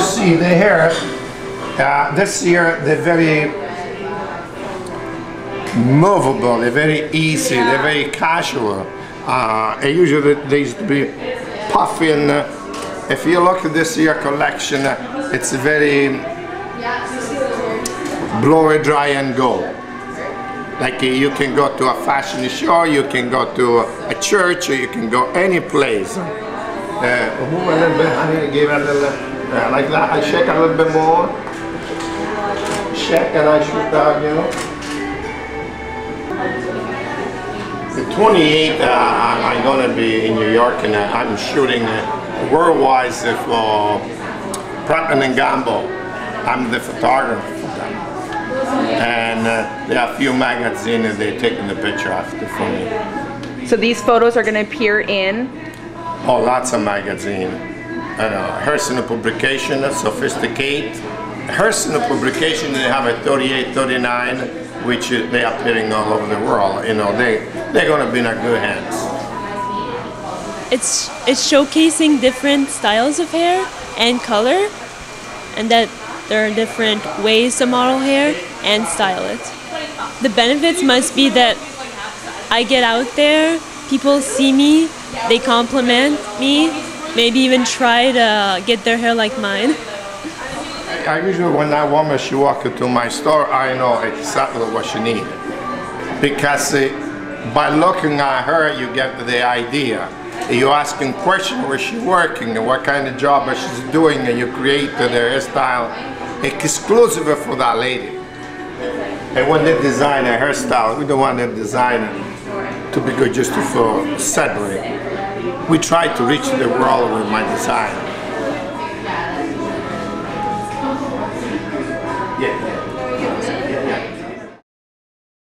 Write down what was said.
see the hair. Uh, this year they're very movable, they're very easy, they're very casual. Uh, and usually they used to be puffing. If you look at this year collection, it's very blow it dry and go. Like uh, you can go to a fashion show, you can go to a church, you can go any place. Uh, move a little bit, honey, give a little, uh, like that. I shake a little bit more. Shake and I shoot down, you know. The 28th, uh, I'm going to be in New York and uh, I'm shooting uh, worldwide for Procter and Gamble. I'm the photographer for them. And uh, there are a few magazines and they're taking the picture after for me. So these photos are going to appear in. Oh, lots of magazine. Uh, Hearst publication, Sophisticate. Hearst publication, they have a 38, 39, which they are appearing all over the world. You know, they, they're going to be in a good hands. It's, it's showcasing different styles of hair and color, and that there are different ways to model hair and style it. The benefits must be that I get out there, people see me, they compliment me, maybe even try to get their hair like mine. I usually, when that woman she walk into my store, I know exactly what she needs. Because uh, by looking at her, you get the idea. You asking questions where she working and what kind of job she's doing, and you create the hairstyle exclusive for that lady. And when they design a hairstyle, we don't want them design it to be good just for celebrate. We try to reach the world with my design.